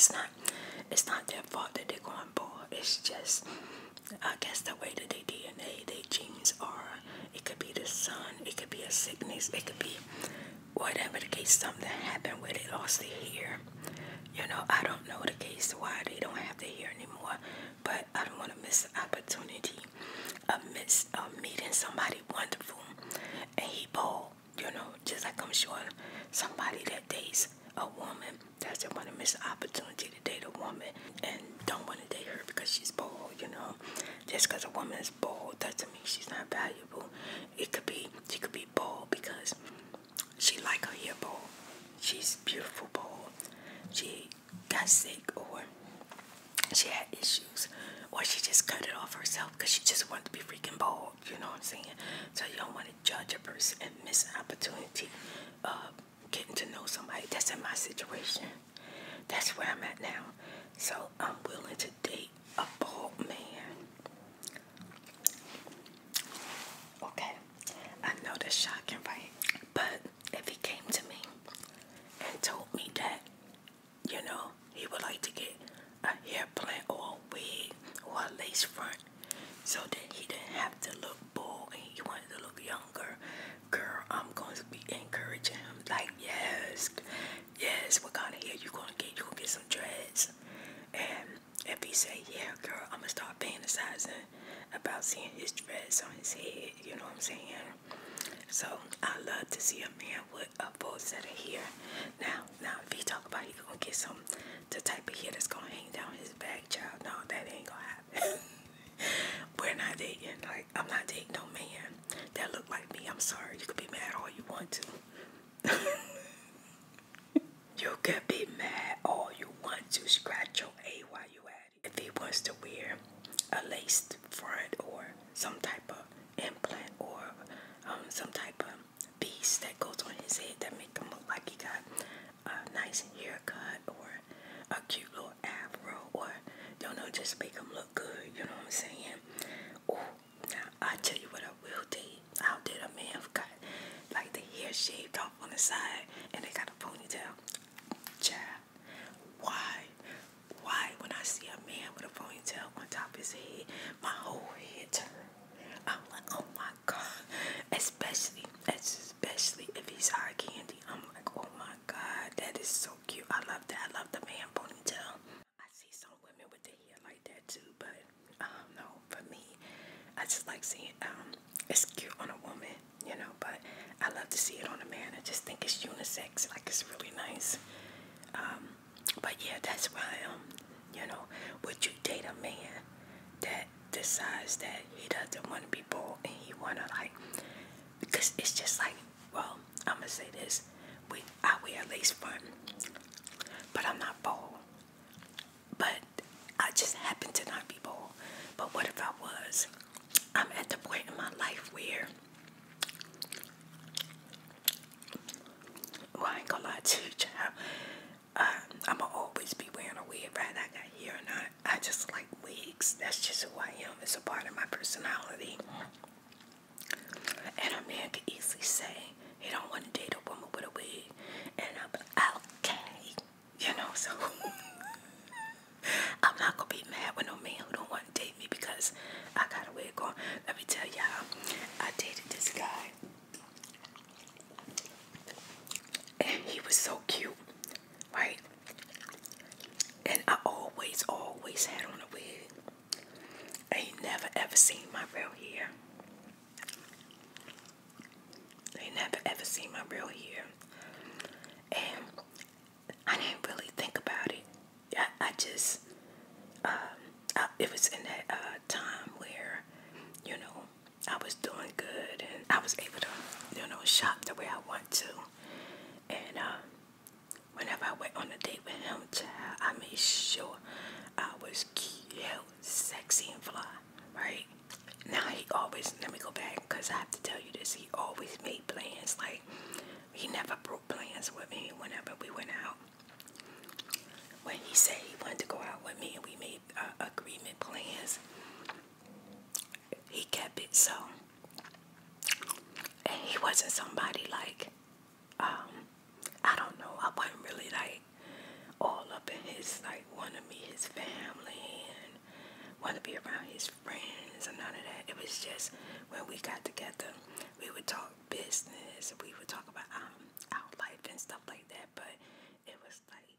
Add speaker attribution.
Speaker 1: it's not it's not their fault that they're going bald. It's just I guess the way that they DNA, their genes are. It could be the sun, it could be a sickness, it could be whatever the case, something happened where they lost their hair. You know, I don't know the case why they don't have their hair anymore. A woman doesn't want to miss the opportunity to date a woman and don't want to date her because she's bald. You know, just because a woman is bald doesn't mean she's not valuable. It could be she could be bald because she like her hair bald. She's beautiful bald. She got sick or she had issues or she just cut it off herself because she just wanted to be freaking bald. You know what I'm saying? So you don't want to judge a person and miss an opportunity of getting to know somebody. That's in my situation. That's where I'm at now. So I'm willing to date a bald man. Okay, I know that's shocking, right? But if he came to me and told me that, you know, he would like to get a hair plant or a wig or a lace front so that he didn't have to look bald he wanted to look younger, girl, I'm going to be encouraging him. Like, yes, yes, what kind of hair you to get? You to get some dreads. And if he say, yeah, girl, I'm to start fantasizing about seeing his dreads on his head. You know what I'm saying? So I love to see a man with a full set of hair. Now, now if he talk about he gonna get some the type of hair that's gonna hang down his back, child, no, that ain't gonna happen. We're not dating. Like I'm not dating no man that look like me. I'm sorry. You could be mad all you want to. you could be mad all you want to. Scratch your A while you at it. If he wants to wear a laced front or some type of implant or um, some type of piece that goes on his head that make him look like he got a nice haircut or a cute little afro or don't know just make him look good you know what I'm saying oh now I tell you what I will date I'll date a man who got like the hair shaved off on the side and they got a ponytail child why why when I see a man with a ponytail on top of his head my whole head turn I'm like, oh my god. Especially, especially if he's hard candy. I'm like, oh my god, that is so cute. I love that. I love the man ponytail. I see some women with their hair like that too, but I don't know. For me, I just like seeing um it's cute on a woman, you know, but I love to see it on a man. I just think like it's really nice. Um, but yeah, that's why um, you know, would you date a man that decides that he doesn't want to be bald and he wanna like because it's just like well I'm gonna say this we I wear lace front but I'm not bald but I just happen to not be bald but what if I was I'm at the point in my life where well I ain't gonna lie to you child uh, I'ma always be wearing a wig, right? I got hair or not. I just That's just who I am. It's a part of my personality. And a man could easily say he don't want to date a woman with a wig. And I'm okay. You know, so I'm not gonna be mad with no man who don't want to date me because I got a wig on. Let me tell y'all, I dated this guy. And he was so cute right? And I always, always had on a wig. I ain't never ever seen my real hair. Ain't never ever seen my real hair. And I didn't really think about it. I, I just, um, I, it was in that uh, time where, you know, I was doing good and I was able to, you know, shop the way I want to. And, um, whenever I went on a date with him, child, I made sure I was cute, sexy, and fly, right? Now he always, let me go back, because I have to tell you this, he always made plans, like, he never broke plans with me whenever we went out. When he said he wanted to go out with me and we made uh, agreement plans, he kept it so. And he wasn't somebody like, um, I don't know. I wasn't really like all up in his like wanting me his family want to be around his friends or none of that. It was just when we got together, we would talk business, we would talk about um, our life and stuff like that. But it was like